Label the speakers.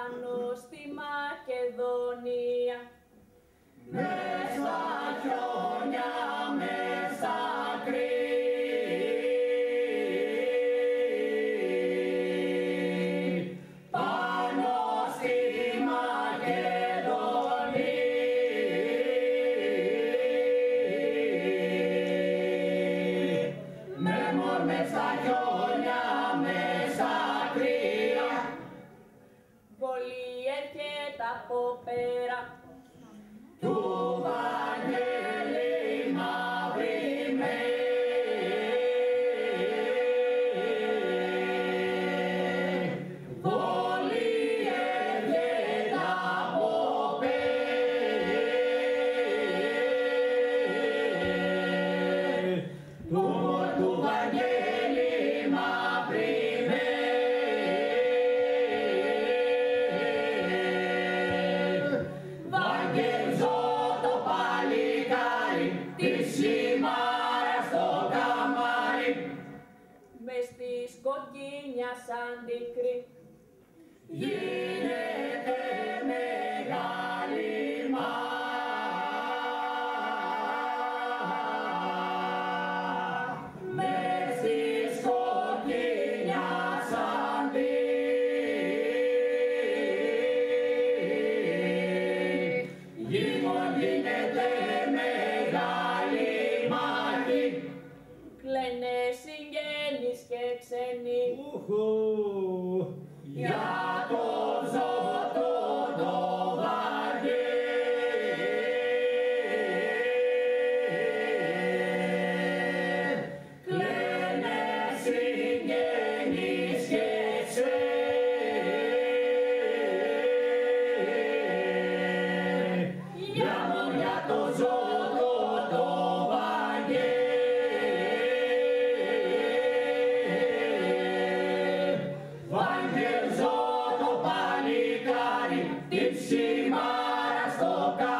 Speaker 1: πάνω στη Μακεδονία.
Speaker 2: Μέσα χιόνια, μέσα κρύη, πάνω στη Μακεδονία. Με μόρμες στα χιόνια,
Speaker 1: Βολή έρχεται από πέρα,
Speaker 2: του Βαγγέλη μαύρη με. Βολή
Speaker 1: Μες της κοκκίνιας αντικρή.
Speaker 2: γίνεται
Speaker 1: Κλαίνε συγγένεις και ξένοι,
Speaker 2: για το ζώτο το βαγγέ. Κλαίνε συγγενείς και ξέ. Για μου για το ζώτο primaras tocar.